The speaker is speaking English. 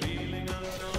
Feeling alone.